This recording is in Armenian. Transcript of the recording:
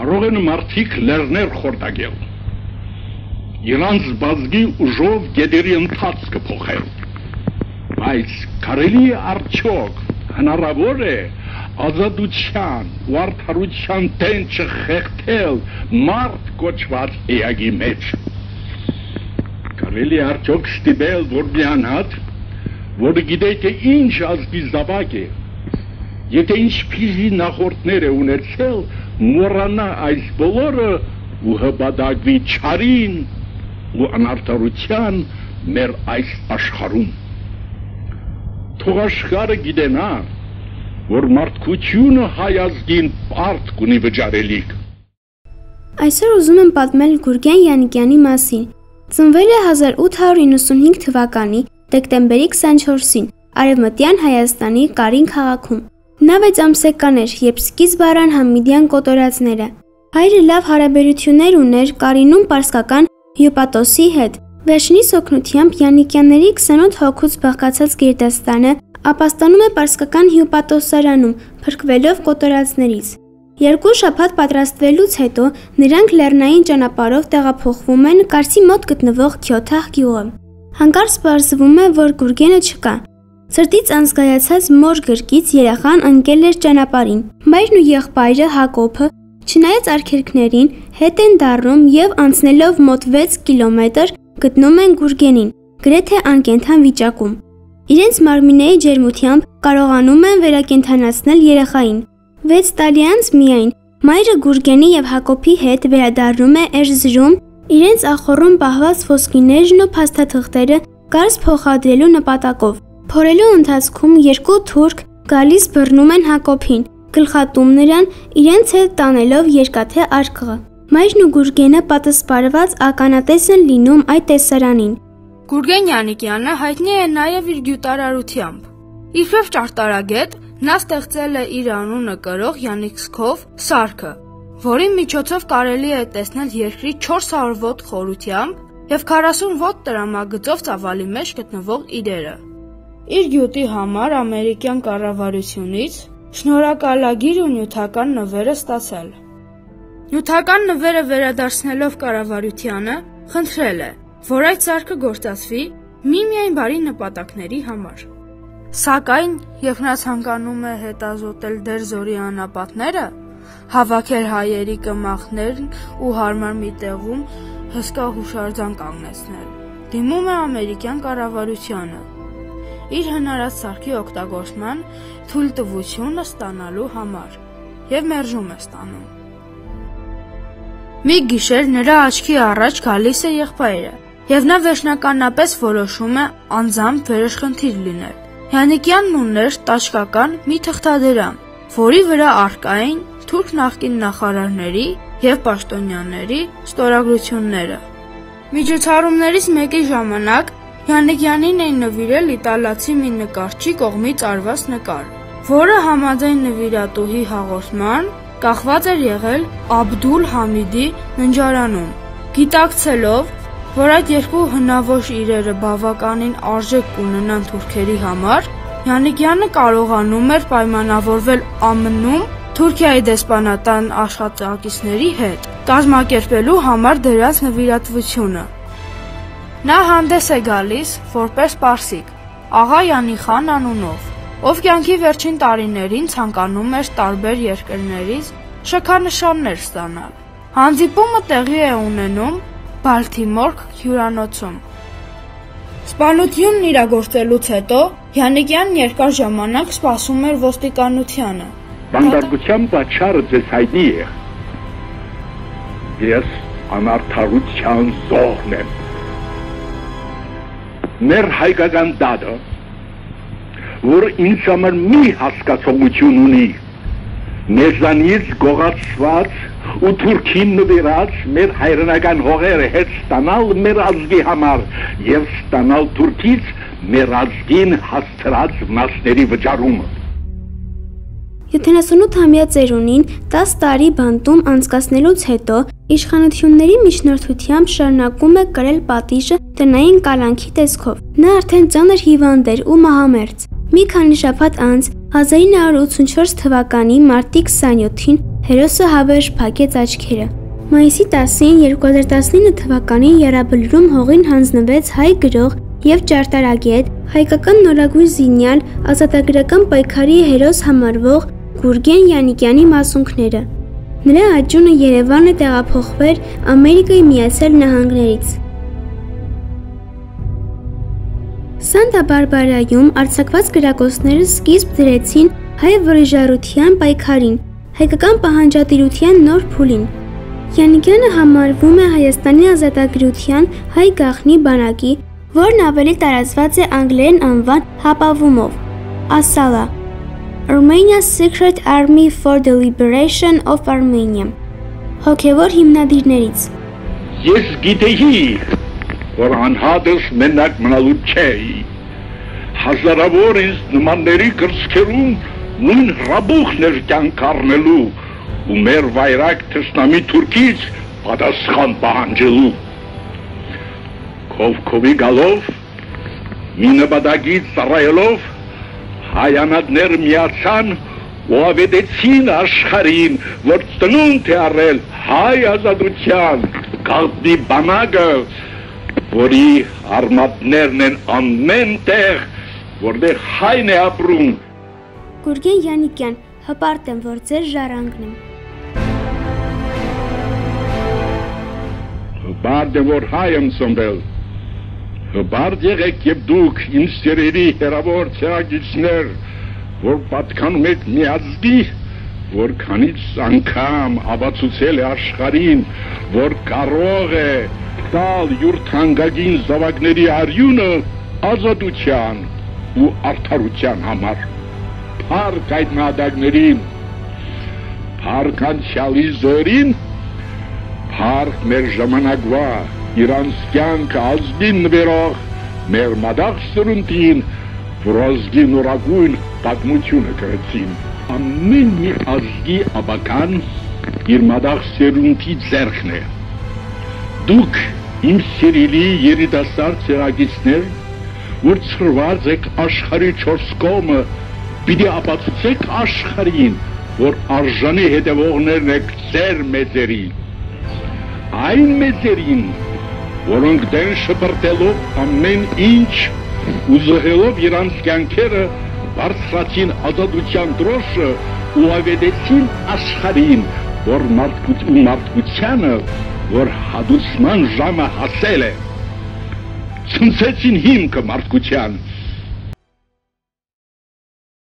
կարող են մարդիկ լեռներ խորտակել։ Իրանց բազգի ուժով գետերի ընթացքը փոխել։ Բայց կարելի արդյոք հնարավոր է ազատության ու արդարության տենչը խեղթել մարդ կոչված էագի մեջ։ Կարելի արդյոք ստիպել, որ մի անհատ, որը գիտե թե ինչ ազգի զավակ է, եթե ինչպիսի նախորդներ է ունեցել, մոռանա այս բոլորը ու հպատակվի չարին ու անարտարության մեր այս աշխարհում։ Թող աշխարհը գիտենա, որ մարդկությունը հայազգին բարդ կունի վճարելիք։ Այսօր ուզում եմ պատմել Գուրգեն Յանիկյանի մասին։ Ծնվել է 1895 թվականի դեկտեմբերի 24-ին Արևմտյան Հայաստանի Կարին քաղաքում։ Նա 6 ամսեկան էր, երբ սկիզբ առան Համիդյան կոտորածները։ Հայրը լավ հարաբերություններ ուներ Կարինում պարսկական Հյուպատոսի հետ։ Վերջինիս օգնությամբ Յանիկյանների 28 հոգուց բաղկացած գերդաստանը ապաստանում է պարսկական Հյուպատոսարանում, փրկվելով կոտորածներից։ Երկու շաբաթ պատրաստվելուց հետո նրանք լեռնային ճանապարհով տեղափոխվում են Կարսի մոտ գտնվող Քյոթահ գյուղը։ Հանկարծ պարզվում է, որ Գուրգենը չկա։ Սրտից անզգայացած մոր գրկից երախան ընկել էր ճանապարհին։ Մայրն ու եղբայրը Հակոբը, չնայած արգելքներին, հետ են դառնում եւ անցնելով մոտ 6 կիլոմետր գտնում են Գուրգենին, գրեթե անկենթան վիճակում։ Իրենց մարմինեի ջերմությամբ կարողանում են վերակենդանացնել երեխային։ 6 տարի անց միայն մայրը Գուրգենի եւ Հակոբի հետ վերադառնում է Էրզրում իրենց ախորում պահված ոսկիներն ու փաստաթղթերը կարս փոխադրելու նպատակով։ Փորելու ընթացքում երկու թուրք գալիս բռնում են Հակոբին, գլխատում նրան, իրենց հետ տանելով երկաթե արկղը։ Մայրն ու Գուրգենը պատասպարված ականատես են լինում այդ տեսարանին։ Գուրգեն Յանիկյանը հայտնի է նաև իր գյուտարարությամբ։ Իբրև ճարտարագետ նա ստեղծել է իր անունը կրող Յանիքսկով սարքը, որի միջոցով կարելի է տեսնել երկրի 400 ոտ խորությամբ եւ 40 ոտ տրամագծով ծավալի մեջ գտնվող իրերը։ Իր գյուտի համար ամերիկյան կառավարությունից շնորհակալագիր ու նյութական նվեր է ստացել։ Նյութական նվերը վերադարձնելով կառավարությանը խնդրել է, որ այդ սարքը գործածվի միմիայն բարի նպատակների համար։ Սակայն, երբ նա ցանկանում է հետազոտել դերձորի անապատները, հավաքել հայերի կմախներն ու հարմար մի տեղում հսկա հուշարձան կանգնեցնել։ Դիմում է ամերիկյան կառավարությանը, իր հնարած սարքի օգտագործման թույլտվությունը ստանալու համար եւ մերժում է ստանում։ Մի գիշեր նրա աչքի առաջ գալիս է եղբայրը եւ նա վերջնականապես որոշում է անձամբ վերաշխնդիր լինել։ Յանիկյանն ուներ տաշկական մի թղթադրամ, որի վրա արկային թուրք նախկին նախարարների եւ պաշտոնյաների ստորագրությունները։ Միջոցառումներից մեկի ժամանակ Յանիկյանին էին նվիրել իտալացի մի նկարչի կողմից արված նկար, որը համաձայն նվիրատուհի հաղորդման կախված էր եղել Աբդուլ Համիդի ննջարանում։ Գիտակցելով, որ այդ երկու հնաոճ իրերը բավականին արժեք կունենան թուրքերի համար, Յանիկյանը կարողանում էր պայմանավորվել ԱՄՆ-ում Թուրքիայի դեսպանատան աշխատակիցների հետ կազմակերպելու համար դրած նվիրատվությունը։ Նա հանդես է գալիս որպես Պարսիկ, աղա Յանիխան անունով, ով կյանքի վերջին տարիներին ցանկանում էր տարբեր երկրներից շքանշաններ ստանալ։ Հանդիպումը տեղի է ունենում Բալթիմոր հյուրանոցում։ Սպանությունն իրագործելուց հետո Յանիկյանն երկար ժամանակ սպասում էր ոստիկանությանը։ Բանդարգության պատճառը ձեզ հայտնի է։ Ես անարթարության զոհն եմ մեր հայկական դատը, որ ինձ համար մի հասկացողություն ունի, մեզանից գողացված ու թուրքին նվիրած մեր հայրենական հողերը հետ ստանալ մեր ազգի համար եւ ստանալ թուրքից մեր ազգին հաստրած մասների վճարումը 78-ամյա ծերունին 10 տարի բանտում անցկացնելուց հետո իշխանությունների միջնորդությամբ շարունակում է կրել պատիժը տնային կալանքի տեսքով։ Նա արդեն ծանր հիվանդ էր ու մահամերձ։ Մի քանի շաբաթ անց 1984 թվականի մարտի 27-ին Հերոսը հավերժ փակեց աչքերը։ Մայիսի 10-ին 2019 թվականին Եռաբլուրում հողին հանձնվեց հայ գրող եւ ճարտարագետ, հայկական նորագույն զինյալ, ազատագրական պայքարի հերոս համարվող Գուրգեն Յանիկյանի մասունքները։ Նրա աճյունը Երևանը տեղափոխվեր Ամերիկայի Միացյալ Նահանգներից։ Սանտա Բարբարայում արձակված գրակոչները սկիզբ դրեցին հայ վրիժարության պայքարին, հայկական պահանջատիրության նոր փուլին։ Յանիկյանը համարվում է Հայաստանի ազատագրության հայ գաղտնի բանակի, որն ավելի տարածված է անգլերեն անվան հապավումով։ Ասալա. Armenia's Secret Army for the Liberation of Armenia։ Հոգևոր հիմնադիրներից։ Ես գիտեի, որ անհատս մենակ մնալու չէի։ Հազարավոր ինձ նմանների կրսկերում նույն հրաբուխն էր կյանք առնելու ու մեր վայրակ թշնամի թուրքից պատասխան պահանջելու։ Քովքովի գալով, մի նպատակից ծառայելով, հայանատներ միացան ու ավետեցին աշխարհին, որ ծնունդ է առել հայ ազատության գաղտնի բանակը, որի արմատներն են ամեն տեղ, որտեղ հայն է ապրում։ Գուրգեն Յանիկյան, հպարտ եմ, որ ձեր ժառանգն եմ։ Հպարտ եմ, որ հայ եմ ծնվել։ Հպարտ եղեք եւ դուք իմ սերերի հերավոր ցեղագիչներ, որ պատկանում եք մի ազգի, որ քանից անգամ ապացուցել է աշխարհին, որ կարող է տալ յուր թանկագին զավակների արյունը ազատության ու արդարության համար։ Փառք այդ նադակներին, փառք անցյալի զորին, փառք մեր ժամանակվա իրանց կյանքը ազգին նվերող մեր մադաղ սրունտին, որ ազգի նորագույն պատմությունը կրեցին։ Ամեն մի ազգի աբական իր մադաղ սերունդի ձերքն է։ Դուք իմ սիրելի երիտասարդ ցեղագիցներ, որ ծրված եք աշխարհի 4 կողմը, պիտի ապացուցեք աշխարհին, որ արժանի հետևողներն եք ձեր մեծերի։ Այն մեծերին, որոնք դեն շպրտելով ամեն ինչ ու զոհելով իրանց կյանքերը բարձրացին ազատության դրոշը ու ավետեցին աշխարհին, որ մարդկությանը որ հադուցման ժամը հասել է։ Ցնցեցին հիմքը մարդկության